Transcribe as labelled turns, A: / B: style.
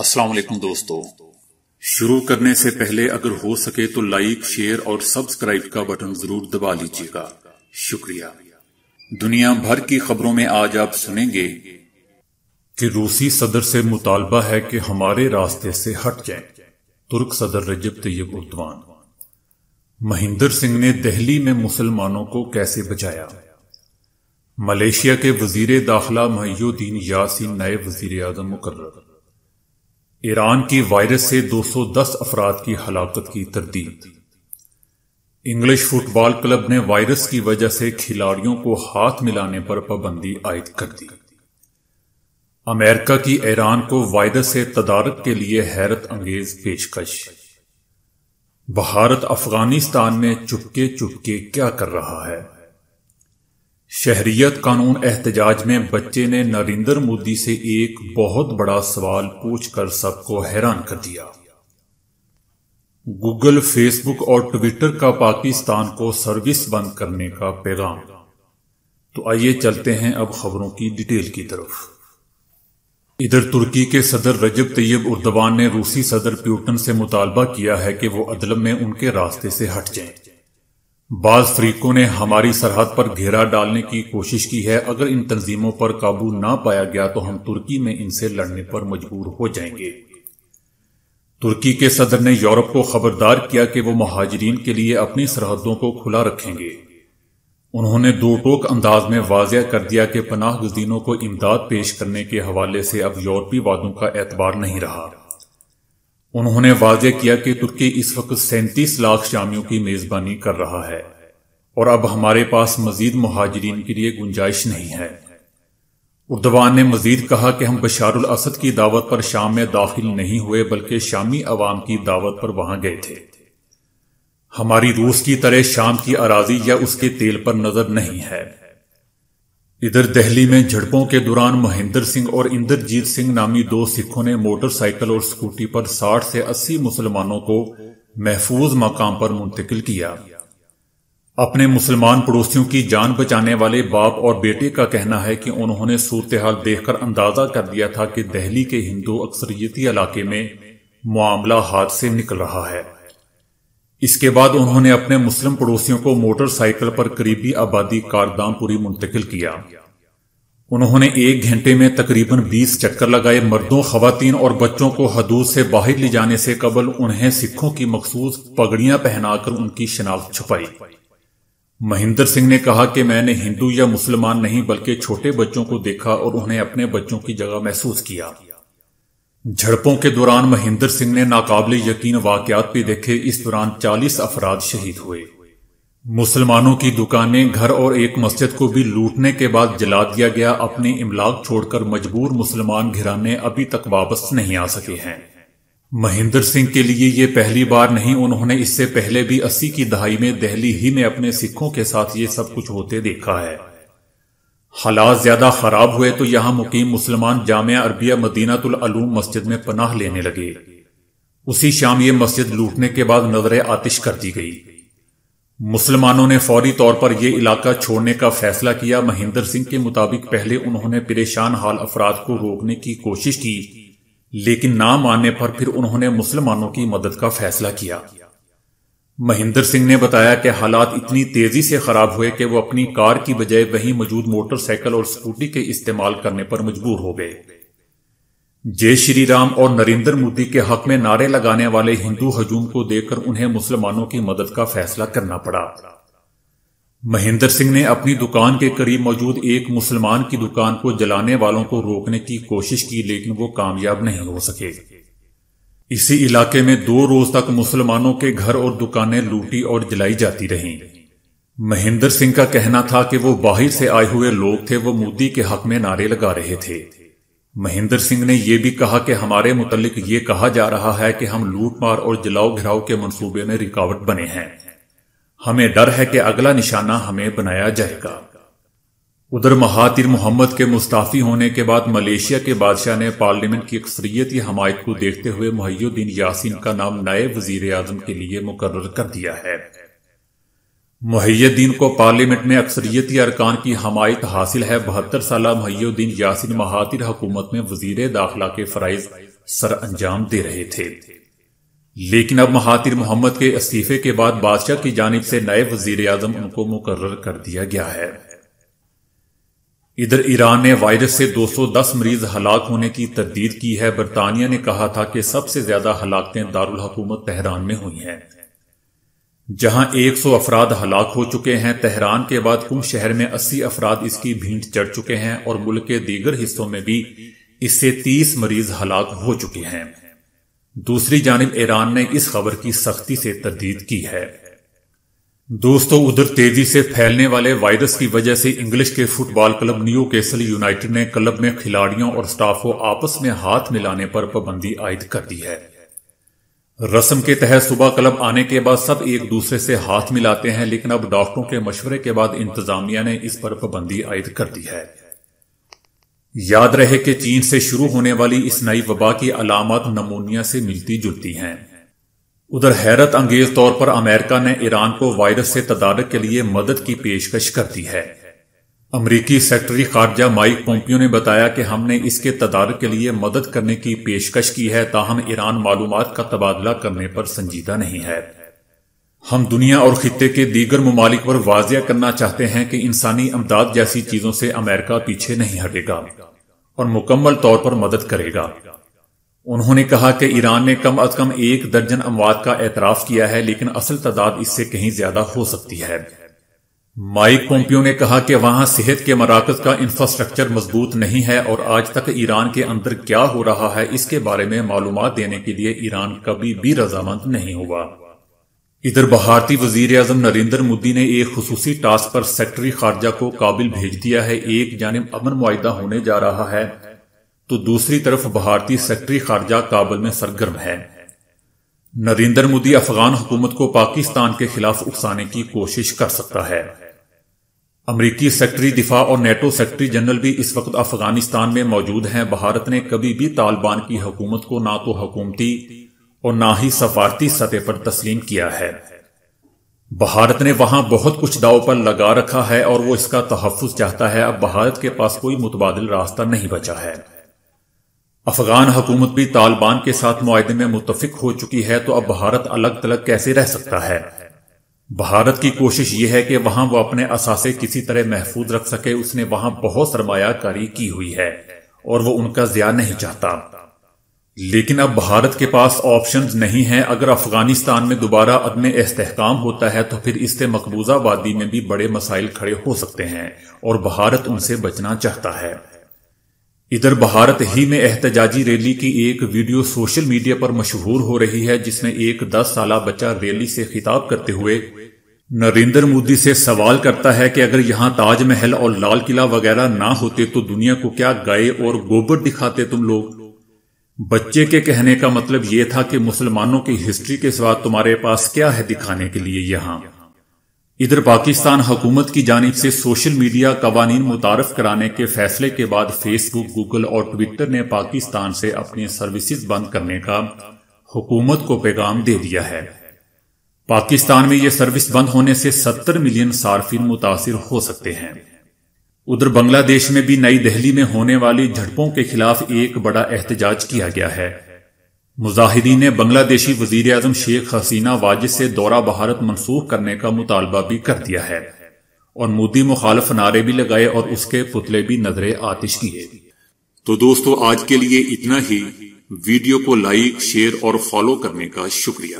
A: السلام علیکم دوستو۔ شروع کرنے سے پہلے اگر ہو سکے تو لائک، شیئر اور سبسکرائب کا بٹن ضرور دبا لیجیے گا۔ شکریہ۔ دنیا بھر کی خبروں میں آج آپ سنیں گے کہ روسی صدر سے مطالبہ ہے کہ ہمارے راستے سے ہٹ جائیں۔ ترک صدر رجب طیب اردوان۔ مہندر سنگھ نے دہلی میں مسلمانوں کو کیسے بچایا؟ ملیشیا کے وزیر داخلہ محی الدین یاسین نئے وزیر اعظم مقرر۔ ایران کی وائرس سے دو سو دس افراد کی ہلاکت کی تردید۔ انگلش فٹ بال کلب نے وائرس کی وجہ سے کھلاڑیوں کو ہاتھ ملانے پر پابندی عائد کر دی۔ امریکہ کی ایران کو وائرس سے تدارک کے لیے حیرت انگیز پیشکش۔ بھارت افغانستان میں چپکے چپکے کیا کر رہا ہے؟ شہریت قانون احتجاج میں بچے نے نریندر مودی سے ایک بہت بڑا سوال پوچھ کر سب کو حیران کر دیا۔ گوگل فیس بک اور ٹویٹر کا پاکستان کو سروس بند کرنے کا پیغام۔ تو آئیے چلتے ہیں اب خبروں کی ڈیٹیل کی طرف۔ ادھر ترکی کے صدر رجب طیب اردوان نے روسی صدر پیوٹن سے مطالبہ کیا ہے کہ وہ عدل میں ان کے راستے سے ہٹ جائیں۔ بعض فریقوں نے ہماری سرحد پر گھیرا ڈالنے کی کوشش کی ہے۔ اگر ان تنظیموں پر قابو نہ پایا گیا تو ہم ترکی میں ان سے لڑنے پر مجبور ہو جائیں گے۔ ترکی کے صدر نے یورپ کو خبردار کیا کہ وہ مہاجرین کے لیے اپنی سرحدوں کو کھلا رکھیں گے۔ انہوں نے دو ٹوک انداز میں واضح کر دیا کہ پناہ گزینوں کو امداد پیش کرنے کے حوالے سے اب یورپی وعدوں کا اعتبار نہیں رہا۔ انہوں نے واضح کیا کہ ترکی اس وقت سینتیس لاکھ شامیوں کی میزبانی کر رہا ہے اور اب ہمارے پاس مزید مہاجرین کے لیے گنجائش نہیں ہے۔ اردوان نے مزید کہا کہ ہم بشار الاسد کی دعوت پر شام میں داخل نہیں ہوئے بلکہ شامی عوام کی دعوت پر وہاں گئے تھے۔ ہماری روس کی طرح شام کی اراضی یا اس کے تیل پر نظر نہیں ہے۔ ادھر دہلی میں جھڑپوں کے دوران مہندر سنگھ اور اندر جیت سنگھ نامی دو سکھوں نے موٹر سائیکل اور سکوٹی پر ساٹھ سے اسی مسلمانوں کو محفوظ مقام پر منتقل کیا۔ اپنے مسلمان پڑوسیوں کی جان بچانے والے باپ اور بیٹے کا کہنا ہے کہ انہوں نے صورتحال دیکھ کر اندازہ کر دیا تھا کہ دہلی کے ہندو اکثریتی علاقے میں معاملہ ہاتھ سے نکل رہا ہے۔ اس کے بعد انہوں نے اپنے مسلم پڑوسیوں کو موٹر سائیکل پر قریبی آبادی کاردام پوری منتقل کیا۔ انہوں نے ایک گھنٹے میں تقریباً بیس چکر لگائے مردوں، خواتین اور بچوں کو حدود سے باہر لے جانے سے قبل انہیں سکھوں کی مخصوص پگڑیاں پہنا کر ان کی شناخت چھپائی۔ مہندر سنگھ نے کہا کہ میں نے ہندو یا مسلمان نہیں بلکہ چھوٹے بچوں کو دیکھا اور انہیں اپنے بچوں کی جگہ محسوس کیا۔ جھڑپوں کے دوران مہندر سنگھ نے ناقابل یقین واقعات بھی دیکھے، اس دوران چالیس افراد شہید ہوئے۔ مسلمانوں کی دکانیں، گھر اور ایک مسجد کو بھی لوٹنے کے بعد جلا دیا گیا۔ اپنی املاک چھوڑ کر مجبور مسلمان گھرانے ابھی تک واپس نہیں آ سکے ہیں۔ مہندر سنگھ کے لیے یہ پہلی بار نہیں، انہوں نے اس سے پہلے بھی اسی کی دہائی میں دہلی ہی میں اپنے سکھوں کے ساتھ یہ سب کچھ ہوتے دیکھا ہے۔ حالات زیادہ خراب ہوئے تو یہاں مقیم مسلمان جامعہ عربیہ مدینہ العلوم مسجد میں پناہ لینے لگے۔ اسی شام یہ مسجد لوٹنے کے بعد نظر آتش کر دی گئی۔ مسلمانوں نے فوری طور پر یہ علاقہ چھوڑنے کا فیصلہ کیا۔ مہندر سنگھ کے مطابق پہلے انہوں نے پریشان حال افراد کو روکنے کی کوشش کی، لیکن نہ ماننے پر پھر انہوں نے مسلمانوں کی مدد کا فیصلہ کیا۔ مہندر سنگھ نے بتایا کہ حالات اتنی تیزی سے خراب ہوئے کہ وہ اپنی کار کی بجائے وہیں موجود موٹر سائیکل اور سکوٹی کے استعمال کرنے پر مجبور ہو گئے۔ جے شری رام اور نریندر مودی کے حق میں نعرے لگانے والے ہندو ہجوم کو دیکھ کر انہیں مسلمانوں کی مدد کا فیصلہ کرنا پڑا۔ مہندر سنگھ نے اپنی دکان کے قریب موجود ایک مسلمان کی دکان کو جلانے والوں کو روکنے کی کوشش کی لیکن وہ کامیاب نہیں ہو سکے۔ اسی علاقے میں دو روز تک مسلمانوں کے گھر اور دکانیں لوٹی اور جلائی جاتی رہیں۔ مہندر سنگھ کا کہنا تھا کہ وہ باہر سے آئے ہوئے لوگ تھے، وہ مودی کے حق میں نعرے لگا رہے تھے۔ مہندر سنگھ نے یہ بھی کہا کہ ہمارے متعلق یہ کہا جا رہا ہے کہ ہم لوٹ مار اور جلاؤ گھراؤ کے منصوبے میں رکاوٹ بنے ہیں۔ ہمیں ڈر ہے کہ اگلا نشانہ ہمیں بنایا جائے گا۔ ادھر مہاتر محمد کے مستعفی ہونے کے بعد ملیشیا کے بادشاہ نے پارلیمنٹ کی اکثریتی حمایت کو دیکھتے ہوئے محی الدین یاسین کا نام نئے وزیر اعظم کے لیے مقرر کر دیا ہے۔ محی الدین کو پارلیمنٹ میں اکثریتی ارکان کی حمایت حاصل ہے۔ بہتر سالہ محی الدین یاسین مہاتر حکومت میں وزیر داخلہ کے فرائض سر انجام دے رہے تھے۔ لیکن اب مہاتر محمد کے استعفے کے بعد بادشاہ کی جانب سے نئے وزیر اعظم ان کو مقرر کر دیا گیا ہے۔ ادھر ایران نے وائرس سے دو سو دس مریض ہلاک ہونے کی تردید کی ہے۔ برطانیہ نے کہا تھا کہ سب سے زیادہ ہلاکتیں دارالحکومت تہران میں ہوئی ہیں۔ جہاں ایک سو افراد ہلاک ہو چکے ہیں، تہران کے بعد کم شہر میں اسی افراد اس کی بھینٹ چڑھ چکے ہیں اور ملک کے دیگر حصوں میں بھی اس سے تیس مریض ہلاک ہو چکے ہیں۔ دوسری جانب ایران نے اس خبر کی سختی سے تردید کی ہے۔ دوستو، ادھر تیزی سے پھیلنے والے وائرس کی وجہ سے انگلش کے football club Newcastle United نے کلب میں کھلاڑیوں اور سٹاف کو آپس میں ہاتھ ملانے پر پابندی عائد کر دی ہے۔ رسم کے تحت صبح کلب آنے کے بعد سب ایک دوسرے سے ہاتھ ملاتے ہیں، لیکن اب ڈاکٹروں کے مشورے کے بعد انتظامیہ نے اس پر پابندی عائد کر دی ہے۔ یاد رہے کہ چین سے شروع ہونے والی اس نئی وبا کی علامات نمونیا سے ملتی جلتی ہیں۔ ادھر حیرت انگیز طور پر امریکہ نے ایران کو وائرس سے تدارک کے لیے مدد کی پیشکش کر دی ہے۔ امریکی سیکٹری خارجہ مائک پومپیو نے بتایا کہ ہم نے اس کے تدارک کے لیے مدد کرنے کی پیشکش کی ہے تاہم ایران معلومات کا تبادلہ کرنے پر سنجیدہ نہیں ہے۔ ہم دنیا اور خطے کے دیگر ممالک پر واضح کرنا چاہتے ہیں کہ انسانی امداد جیسی چیزوں سے امریکہ پیچھے نہیں ہٹے گا اور مکمل طور پر مدد کرے گا۔ انہوں نے کہا کہ ایران نے کم از کم ایک درجن اموات کا اعتراف کیا ہے، لیکن اصل تعداد اس سے کہیں زیادہ ہو سکتی ہے۔ مائک پومپیو نے کہا کہ وہاں صحت کے مراکز کا انفراسٹرکچر مضبوط نہیں ہے اور آج تک ایران کے اندر کیا ہو رہا ہے، اس کے بارے میں معلومات دینے کے لیے ایران کبھی بھی رضامند نہیں ہوا۔ ادھر بھارتی وزیر اعظم نریندر مودی نے ایک خصوصی ٹاسک پر سیکٹری خارجہ کو کابل بھیج دیا ہے۔ ایک جانب امن معاہدہ ہونے جا رہا ہے۔ تو دوسری طرف بھارتی سیکٹری خارجہ کابل میں سرگرم ہے۔ نریندر مودی افغان حکومت کو پاکستان کے خلاف اکسانے کی کوشش کر سکتا ہے۔ امریکی سیکٹری دفاع اور نیٹو سیکٹری جنرل بھی اس وقت افغانستان میں موجود ہیں۔ بھارت نے کبھی بھی طالبان کی حکومت کو نہ تو حکومتی اور نہ ہی سفارتی سطح پر تسلیم کیا ہے۔ بھارت نے وہاں بہت کچھ داؤ پر لگا رکھا ہے اور وہ اس کا تحفظ چاہتا ہے۔ اب بھارت کے پاس کوئی متبادل راستہ نہیں بچا ہے۔ افغان حکومت بھی طالبان کے ساتھ معاہدے میں متفق ہو چکی ہے تو اب بھارت الگ تلگ کیسے رہ سکتا ہے؟ بھارت کی کوشش یہ ہے کہ وہاں وہ اپنے اثاثے کسی طرح محفوظ رکھ سکے، اس نے وہاں بہت سرمایہ کاری کی ہوئی ہے اور وہ ان کا زیادہ نہیں چاہتا۔ لیکن اب بھارت کے پاس آپشنز نہیں ہیں۔ اگر افغانستان میں دوبارہ عدم استحکام ہوتا ہے تو پھر اس سے مقبوضہ وادی میں بھی بڑے مسائل کھڑے ہو سکتے ہیں اور بھارت ان سے بچنا چاہتا ہے۔ ادھر بھارت ہی میں احتجاجی ریلی کی ایک ویڈیو سوشل میڈیا پر مشہور ہو رہی ہے، جس میں ایک دس سالہ بچہ ریلی سے خطاب کرتے ہوئے نریندر مودی سے سوال کرتا ہے کہ اگر یہاں تاج محل اور لال قلعہ وغیرہ نہ ہوتے تو دنیا کو کیا گائے اور گوبر دکھاتے تم لوگ؟ بچے کے کہنے کا مطلب یہ تھا کہ مسلمانوں کی ہسٹری کے سوا تمہارے پاس کیا ہے دکھانے کے لیے یہاں؟ ادھر پاکستان حکومت کی جانب سے سوشل میڈیا قوانین متعارف کرانے کے فیصلے کے بعد فیس بک، گوگل اور ٹویٹر نے پاکستان سے اپنی سروسز بند کرنے کا حکومت کو پیغام دے دیا ہے۔ پاکستان میں یہ سروس بند ہونے سے ستر ملین صارفین متاثر ہو سکتے ہیں۔ ادھر بنگلہ دیش میں بھی نئی دہلی میں ہونے والی جھڑپوں کے خلاف ایک بڑا احتجاج کیا گیا ہے۔ مظاہرین نے بنگلہ دیشی وزیر اعظم شیخ حسینہ واجد سے دورہ بھارت منسوخ کرنے کا مطالبہ بھی کر دیا ہے اور مودی مخالف نعرے بھی لگائے اور اس کے پتلے بھی نظر آتش کیے۔ تو دوستو، آج کے لیے اتنا ہی۔ ویڈیو کو لائک، شیئر اور فالو کرنے کا شکریہ۔